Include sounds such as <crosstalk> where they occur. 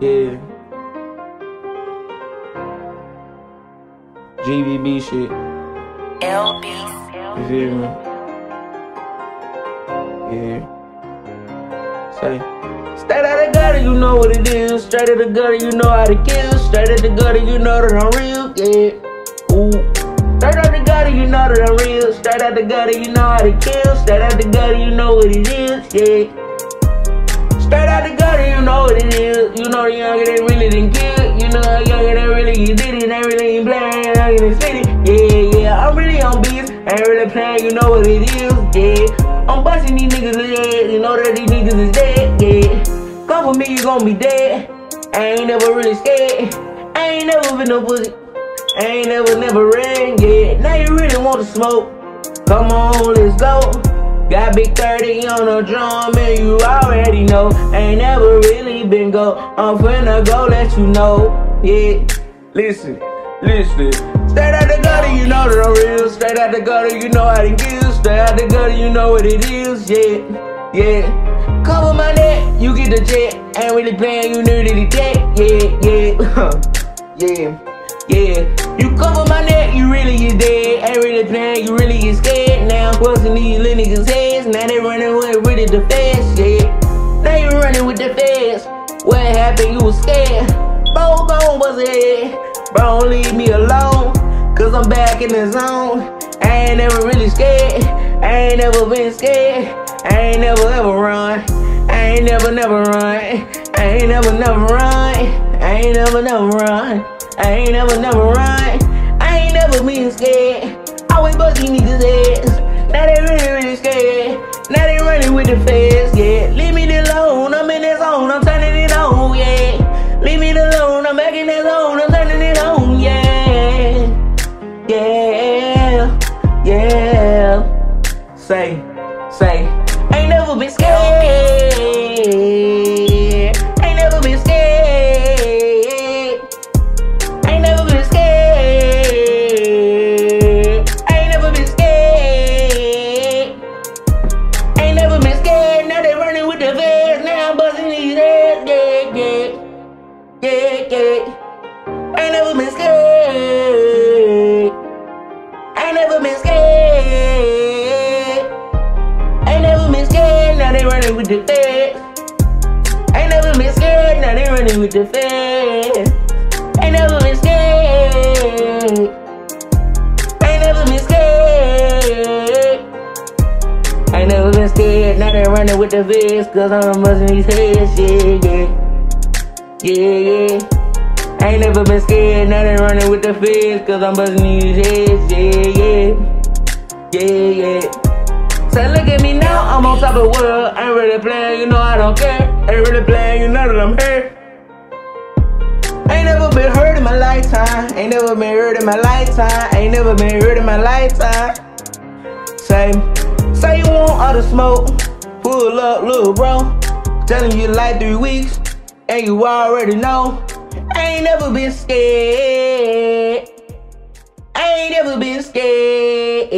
Yeah. GVB shit. LB. You feel me? Yeah. Say. Straight out the gutter, you know what it is. Straight out the gutter, you know how to kill. Straight out the gutter, you know that I'm real. Yeah. Ooh. Straight out the gutter, you know that I'm real. Straight out the gutter, you know how to kill. Straight out the gutter, you know what it is. Yeah. Out the gutter, you know what it is. You know the younger they really didn't kill. You know how younger they really did it. They really ain't playing in the city. Yeah, yeah, I'm really on beats. Ain't really playing, you know what it is. Yeah, I'm busting these niggas' heads. You know that these niggas is dead. Yeah, come for me, you gon' be dead. I ain't never really scared. I ain't never been no pussy. I ain't never, never ran. Yeah, now you really want to smoke. Come on, let's go. Got big 30 on the drum and you already know. Ain't never really been go. I'm finna go let you know. Yeah, listen, listen. Straight out the gutter, you know that I'm real. Straight out the gutter, you know how to kill Straight out the gutter, you know what it is. Yeah, yeah. Cover my neck, you get the jet. Ain't really playing, you knew that it dead. Yeah, yeah. <laughs> Yeah. Yeah, you cover scared. Now busting these little niggas' heads. Now they running with really the fast, yeah. Now you running with the fast. What happened? You was scared. Bro, gon' bust a head. Bro, don't leave me alone. Cause I'm back in the zone. I ain't never really scared. I ain't never been scared. I ain't never ever run. I ain't never never run. I ain't never never run. I ain't never never run. I ain't never, never run. I ain't never been scared. Always busting niggas' ass. Now they really, really scared. Now they running with the feds, yeah. Leave me alone, I'm in that zone, I'm turning it on, yeah. Leave me alone, I'm back in that zone, I'm turning it on, yeah. Yeah, yeah. Say, they running with the feds. Ain't never been scared. Now they running with the feds. Ain't never been scared. Ain't never been scared. Ain't never been scared. Now they running with the feds. Cause I'm busting these heads. Yeah, yeah. Yeah, yeah. Ain't never been scared. Now they running with the feds. Cause I'm busting these heads. Yeah, yeah. Yeah, yeah. So look at me now, I'm on top of the world. Ain't really playing, you know I don't care. Ain't really playing, you know that I'm here. Ain't never been hurt in my lifetime. Ain't never been hurt in my lifetime. Ain't never been hurt in my lifetime. Say, say you want all the smoke. Pull up, little bro. Telling you like three weeks, and you already know. Ain't never been scared. Ain't never been scared.